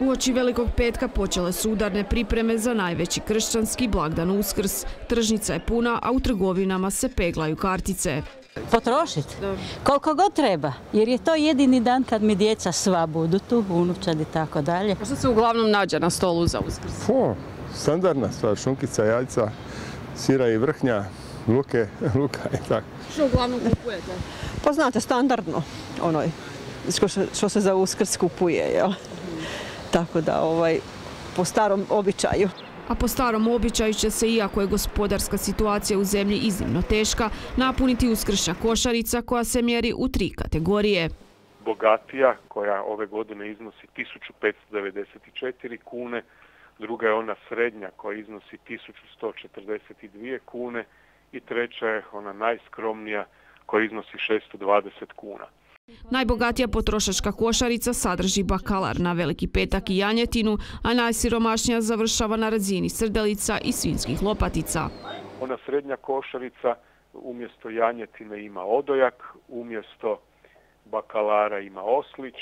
Uoči Velikog petka počele su udarne pripreme za najveći kršćanski blagdan Uskrs. Tržnica je puna, a u trgovinama se peglaju kartice. Potrošiti koliko god treba, jer je to jedini dan kad mi djeca sva budu tu, unučad i tako dalje. A što se uglavnom nađe na stolu za Uskrs? O, standardna stvar, šunkica, jajca, sira i vrhnja, luke, luka i tako. Što uglavnom kupujete? Pa znate, standardno, onoj, što se, što se za uskrs kupuje, jel? Tako da, ovaj, po starom običaju. A po starom običaju će se, iako je gospodarska situacija u zemlji iznimno teška, napuniti uskršnja košarica koja se mjeri u tri kategorije. bogatija koja ove godine iznosi 1594 kune, druga je ona srednja koja iznosi 1142 kune i treća je ona najskromnija koja iznosi 620 kuna. Najbogatija potrošačka košarica sadrži bakalar na veliki petak i janjetinu, a najsiromašnija završava na razini srdelica i svinskih lopatica. Ona srednja košarica umjesto janjetine ima odojak, umjesto bakalara ima oslić,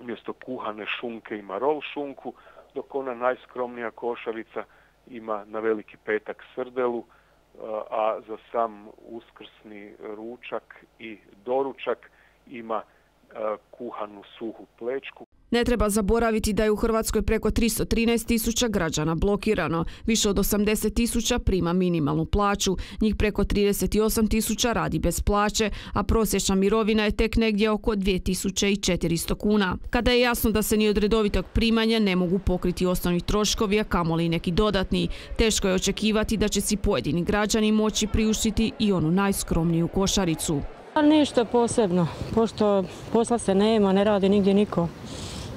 umjesto kuhane šunke ima rol šunku, dok ona najskromnija košarica ima na veliki petak srdelu, a za sam uskrsni ručak i doručak ima e, kuhanu suhu plečku. Ne treba zaboraviti da je u Hrvatskoj preko 313 tisuća građana blokirano. Više od 80 tisuća prima minimalnu plaću, njih preko 38 tisuća radi bez plaće, a prosječna mirovina je tek negdje oko 2400 kuna. Kada je jasno da se ni od redovitog primanja ne mogu pokriti osnovni troškovi, a kamoli neki dodatni, teško je očekivati da će si pojedini građani moći priuštiti i onu najskromniju košaricu. Pa ništa posebno, pošto posla se nema, ne radi nigdje niko.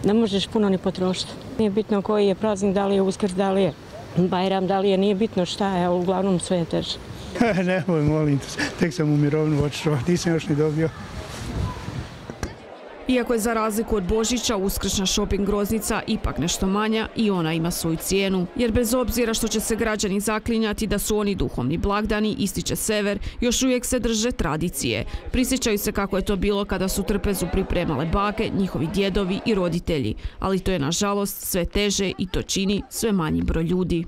Ne možeš puno ni potrošiti. Nije bitno koji je praznik, da li je uskrs, da li je Bajram, da li je, nije bitno šta je, uglavnom sve je teže. Nemoj, molim te, tek sam u mirovnu otišao, nisam još ni dobio. Iako je za razliku od Božića uskršnja shopping groznica ipak nešto manja i ona ima svoju cijenu. Jer bez obzira što će se građani zaklinjati da su oni duhovni blagdani, ističe Sever, još uvijek se drže tradicije. Prisjećaju se kako je to bilo kada su trpezu pripremale bake, njihovi djedovi i roditelji. Ali to je nažalost sve teže i to čini sve manji broj ljudi.